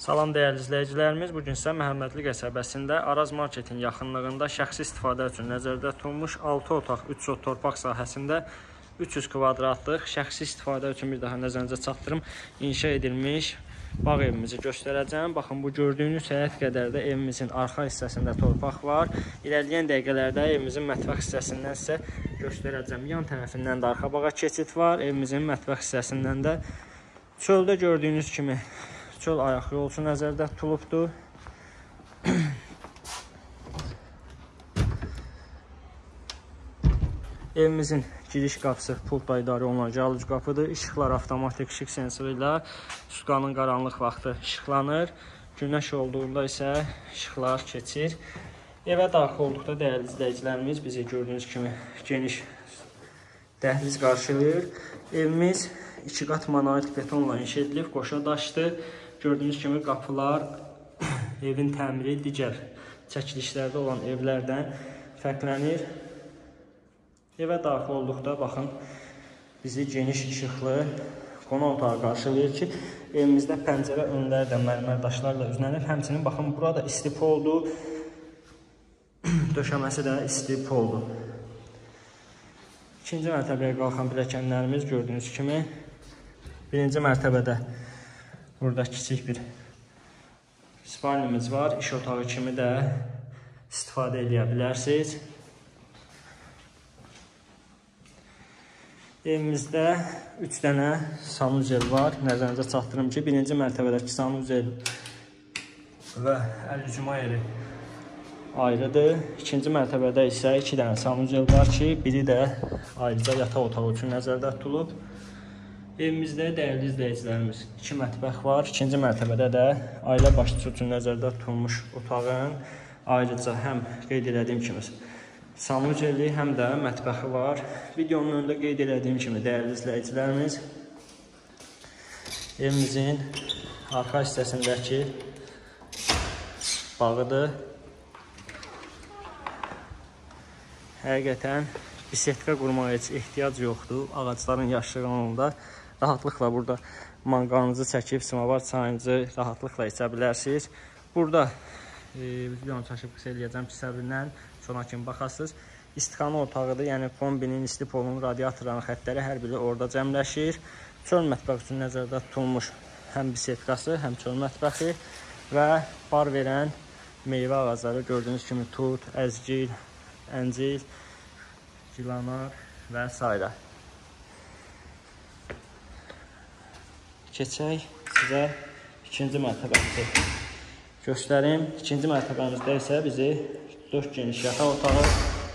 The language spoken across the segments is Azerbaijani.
Salam dəyərli izləyicilərimiz, bu gün sizə Məhəmmədli qəsəbəsində Araz marketin yaxınlığında şəxsi istifadə üçün nəzərdə tutulmuş 6 otaq, 3 sot torpaq sahəsində 300 kvadratlıq şəxsi istifadə üçün bir daha nəzərinizə çatdırım inşa edilmiş bağ evimizi göstərəcəm. Baxın, bu gördüyünüz həyət qədər də evimizin arxa hissəsində torpaq var. İrəliyən dəqiqələrdə evimizin mətbəx hissəsindən sizə göstərəcəm. Yan tərəfindən də arxa bağa keçid var. Evimizin mətbəx hissəsindən də çöldə gördüyünüz kimi çöl ayaq yolçu nəzərdə tutulubdur. Evimizin giriş qapısı pultla idarə olunan caluc qapıdır. İşıqlar avtomatik işıq sensoru ilə sutkanın qaranlıq vaxtı işıqlanır. Günəş olduğunda isə işıqlar keçir. Evə daxil olduqda dəyərli izləyicilərimiz bizi gördüyünüz kimi geniş dəhliz qarşılayır. Evimiz iki qat monolit betonla inşa edilib, qoşa daşdır. Gördüyünüz kimi qapılar evin təmiri digər çəkilişlərdə olan evlərdən fərqlənir. Evə daxil olduqda baxın bizi geniş işıqlı qonaq otağı qarşılayır ki, evimizdə pəncərə önləri də mərmər daşlarla üzlənir. Həmçinin baxın burada istif oldu. Döşəməsi də istif oldu. İkinci mərtəbəyə qalxan pilləkənlərimiz gördüyünüz kimi birinci mərtəbədə Burada kiçik bir spalnimiz var. İş otağı kimi də istifadə edə bilərsiniz. Evimizdə 3 dənə sanuzel var. Nəzərinizə çatdırım ki, birinci mərtəbədəki sanuzel və əl-üzuma yeri ayrıdır. İkinci mərtəbədə isə 2 dənə sanuzel var ki, biri də ayrıca yataq otağı üçün nəzərdə tutulub. Evimizdə dəyərli izləyicilərimiz, iki mətbəx var. İkinci mərtəbədə də ailə başçısı üçün nəzərdə tutulmuş otağın ayrıca həm qeyd elədiyim kimi sanuceli, həm də mətbəxi var. Videonun önündə qeyd elədiyim kimi dəyərli izləyicilərimiz evimizin arxa hissəsindəki bağıdır. Həqiqətən bisetka qurmağa heç ehtiyac yoxdur. Ağacların yaşlığında rahatlıqla burada manqalınızı çəkib simovar çayınızı rahatlıqla içə bilərsiniz. Burada e, videonu çəkib qısa eləyəcəm ki, səbirlə sona kimi baxasınız. İstixana otağıdır, yəni kombinin, istipolun, radiatorların xəttləri hər biri orada cəmləşir. Çöl mətbəx üçün nəzərdə tutulmuş həm bisetkası, həm çöl mətbəxi və bar verən meyvə ağacları gördüyünüz kimi tut, əzgil, əncil, gilanar və s. keçək sizə ikinci mərtəbəmizi göstərim. İkinci mərtəbəmizdə isə bizi 4 geniş yataq otağı,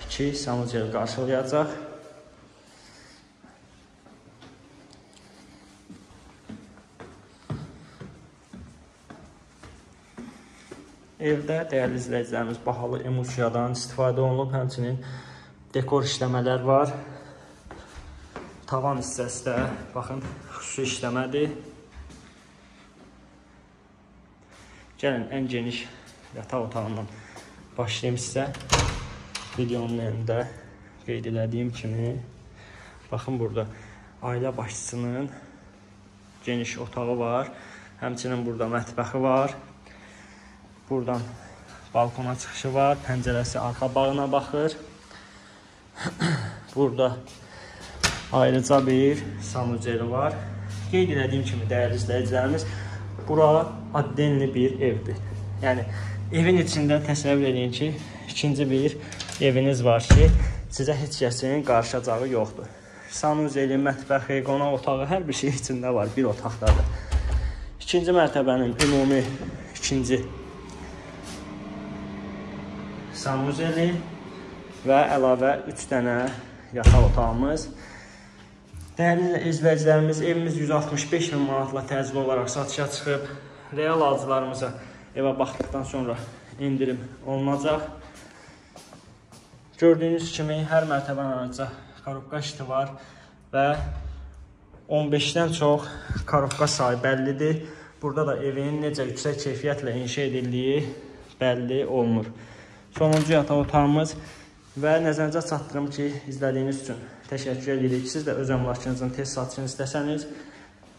2 sanucel qarşılayacaq. Evdə dəyərli izləyicilərimiz bahalı emulsiyadan istifadə olunub, həmçinin dekor işləmələr var. Tavan hissəsi də baxın xüsusi işləmədir. Gəlin ən geniş yataq otağından başlayım sizə. Videonun önündə qeyd elədiyim kimi baxın burada ailə başçısının geniş otağı var. Həmçinin burada mətbəxi var. Buradan balkona çıxışı var. Pəncərəsi arxa bağına baxır. burada ayrıca bir sanuceri var. Qeyd elədiyim kimi dəyərli izləyicilərimiz Bura addenli bir evdir. Yəni evin içində təsəvvür edin ki, ikinci bir eviniz var ki, sizə heç kəsin qarışacağı yoxdur. Sanuzeli, mətbəxi, qonaq otağı hər bir şey içində var, bir otaqdadır. İkinci mərtəbənin ümumi ikinci sanuzeli və əlavə 3 dənə yataq otağımız Dəyərli izləyicilərimiz, evimiz 165 min manatla təcili olaraq satışa çıxıb. Real alıcılarımıza evə baxdıqdan sonra indirim olunacaq. Gördüyünüz kimi hər mərtəbənin arasında korobka şiti var və 15-dən çox korobka sayı bəllidir. Burada da evin necə yüksək keyfiyyətlə inşa edildiyi bəlli olunur. Sonuncu yataq otağımız Və nəzərinizə çatdırım ki, izlədiyiniz üçün təşəkkür edirik. Siz də öz əmlakınızın tez satışını istəsəniz,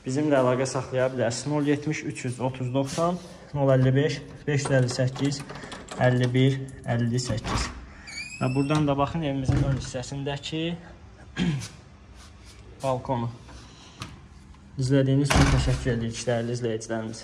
bizimlə əlaqə saxlaya bilərsiniz. 070 330 90 055 558 51 58. Və buradan da baxın evimizin ön hissəsindəki balkonu. İzlədiyiniz üçün təşəkkür edirik dəyərli izləyicilərimiz.